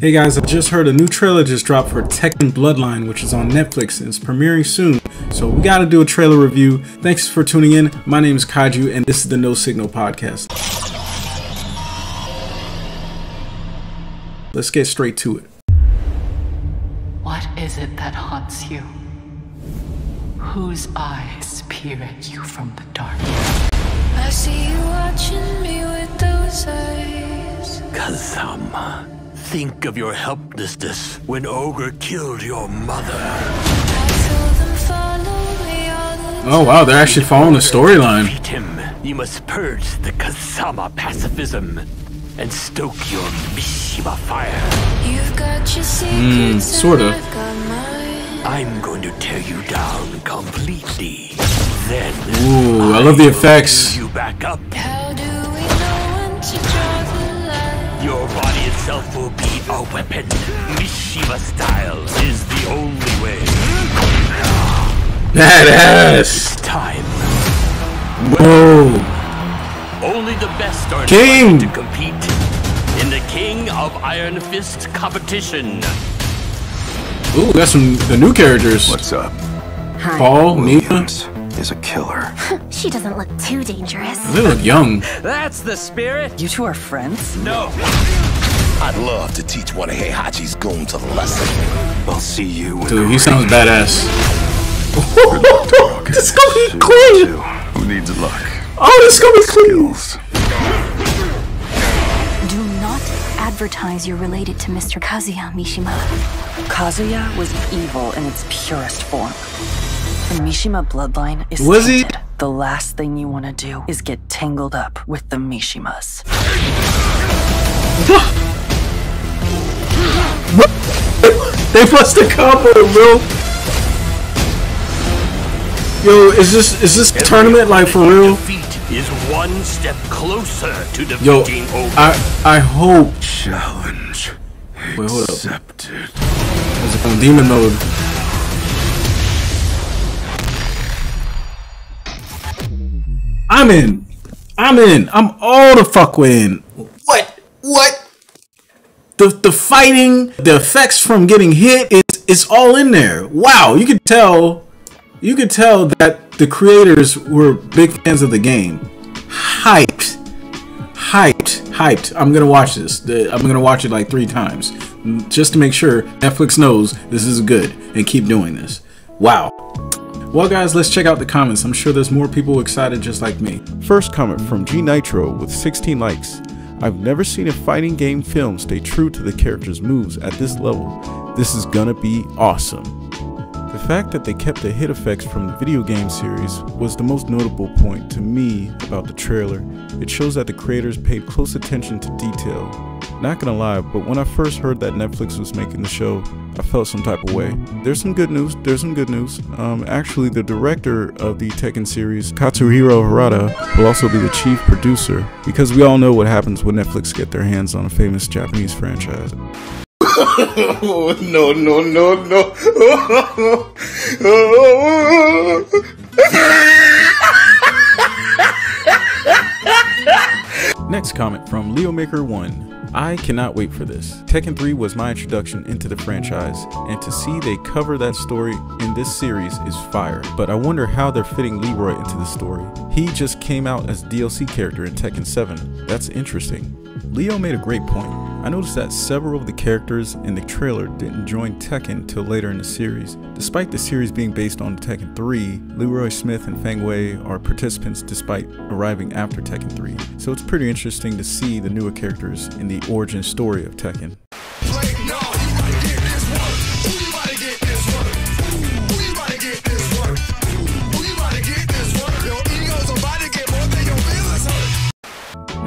Hey guys, I just heard a new trailer just dropped for Tekken Bloodline, which is on Netflix and it's premiering soon. So we gotta do a trailer review. Thanks for tuning in. My name is Kaiju and this is the No Signal Podcast. Let's get straight to it. What is it that haunts you? Whose eyes peer at you from the dark? I see you watching me with those eyes. Kazama, think of your helplessness when Ogre killed your mother. I feel them follow me all the Oh wow, they're actually following the storyline. You must purge the Kazama pacifism and stoke your Mishima fire. You've got your hmm, secrets. I've got mine. I'm going to tear you down completely. Then Ooh, I love the effects. You back up. How do we know when to draw the line? Your body itself will be a weapon. Mishima style is the only way. Badass! Time. Whoa! Only the best are King! to compete in the King of Iron Fist competition. Ooh, we got some the new characters. What's up? Paul, Nina. Williams is a killer. She doesn't look too dangerous. They look young. That's the spirit. You two are friends? No, I'd love to teach one of Heihachi's goons a lesson. I'll see you when Dude, the he sounds badass. dog This is gonna be Shoot, clean. too. Who needs luck? Oh, this is gonna be clean. Do not advertise you're related to Mr. Kazuya Mishima. Kazuya was evil in its purest form. The Mishima bloodline is Was he? The last thing you want to do is get tangled up with the Mishimas. They must have comboed, bro. Yo, is this is this tournament like for real? defeat is one step closer to Yo, defeating Ogre. I I hope. Challenge Wait, hold up. accepted. Is it on demon mode? I'm in. I'm in. I'm all the fuck in. What? What? The the fighting, the effects from getting hit, it's it's all in there. Wow, you could tell you could tell that the creators were big fans of the game. Hyped. Hyped. Hyped. I'm gonna watch this. I'm gonna watch it like three times. Just to make sure Netflix knows this is good and keep doing this. Wow. Well, guys, let's check out the comments. I'm sure there's more people excited just like me. First comment from G Nitro with 16 likes. I've never seen a fighting game film stay true to the character's moves at this level. This is gonna be awesome. The fact that they kept the hit effects from the video game series was the most notable point to me about the trailer. It shows that the creators paid close attention to detail. Not gonna lie, but when I first heard that Netflix was making the show, I felt some type of way. There's some good news. There's some good news. Um, actually, the director of the Tekken series, Katsuhiro Harada, will also be the chief producer because we all know what happens when Netflix get their hands on a famous Japanese franchise. Oh, no, no, no, no. Next comment from LeoMaker1. I cannot wait for this. Tekken 3 was my introduction into the franchise, and to see they cover that story in this series is fire. But I wonder how they're fitting Leroy into the story. He just came out as DLC character in Tekken 7. That's interesting. Leo made a great point. I noticed that several of the characters in the trailer didn't join Tekken till later in the series. Despite the series being based on Tekken 3, Leroy Smith and Feng Wei are participants despite arriving after Tekken 3. So it's pretty interesting to see the newer characters in the origin story of Tekken.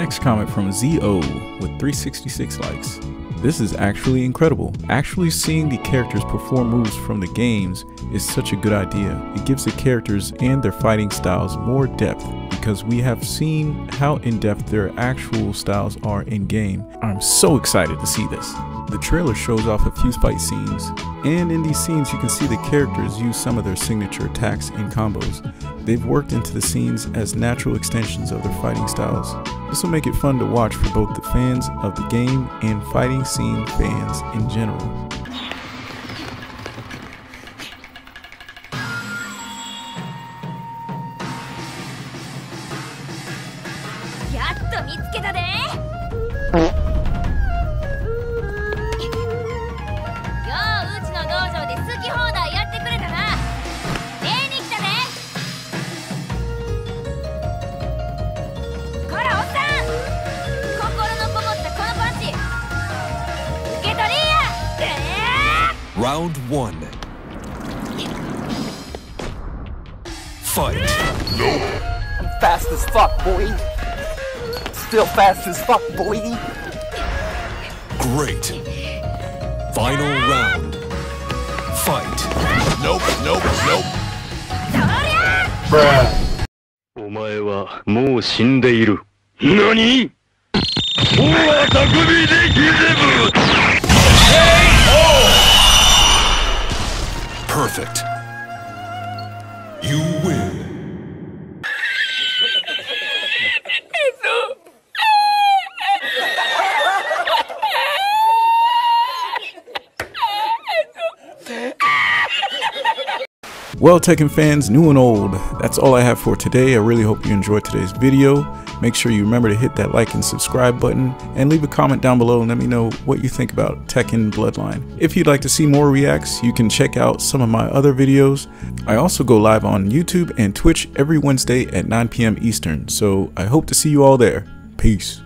Next comment from ZO with 366 likes. This is actually incredible. Actually seeing the characters perform moves from the games is such a good idea. It gives the characters and their fighting styles more depth because we have seen how in-depth their actual styles are in game. I'm so excited to see this. The trailer shows off a few fight scenes, and in these scenes you can see the characters use some of their signature attacks and combos. They've worked into the scenes as natural extensions of their fighting styles. This will make it fun to watch for both the fans of the game and fighting scene fans in general. と見つけたでよううちの道場で好き放題やってくれたな礼に来たでこらおっさん心のこもったこのパンチ受け取りやえ Round one. Fight. Fast as fuck, boy. Still fast as fuck, boy. Great. Final round. Fight. Nope, nope, nope. お前はもう死んでいる。何大は匠でギゼブ Perfect. You win. Well, Tekken fans, new and old, that's all I have for today. I really hope you enjoyed today's video. Make sure you remember to hit that like and subscribe button and leave a comment down below and let me know what you think about Tekken Bloodline. If you'd like to see more reacts, you can check out some of my other videos. I also go live on YouTube and Twitch every Wednesday at 9 p.m. Eastern, so I hope to see you all there. Peace.